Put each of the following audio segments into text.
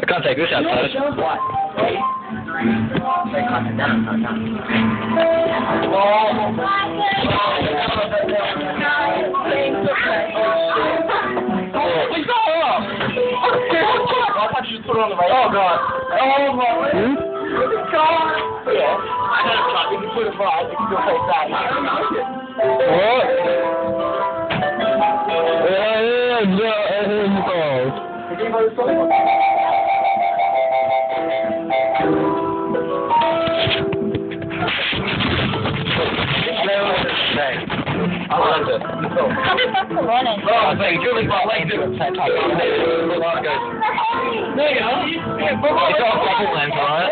I can't take this outside. What? They cut it down, cut it down. Oh, it's not off! I thought you just put it on the right. Oh god. Oh my. Hmm? God. Yeah. I had a shot. If you put it right, you can do it like that. What? Yeah, yeah, yeah, oh. It. Oh, thank you. Well, like, do it. There you go. Yeah? It's all couple lens, alright?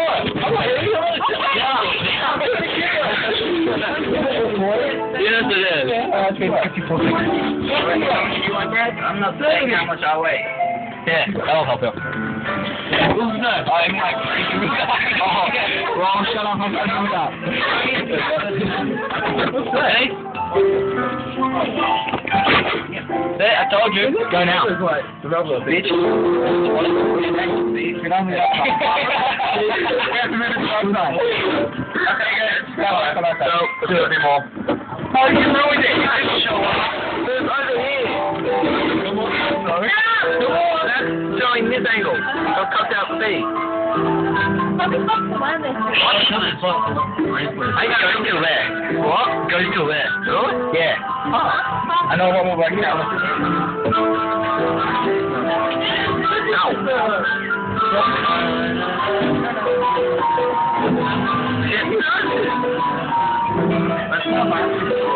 Yes, it is. You want that? I'm not saying how much I weigh. Yeah, that'll help you. Who's that? I'm oh, wrong, shut up, I'm that. Hey? I told you. Go now. Bitch. Get on the Don't do it anymore. Oh, you ruined it. You didn't show up. It was over here. Come on. That's showing this angle. I'll cut out the B. I go to there. What? Goes to there. Really? Yeah. I know one more right here. Taking my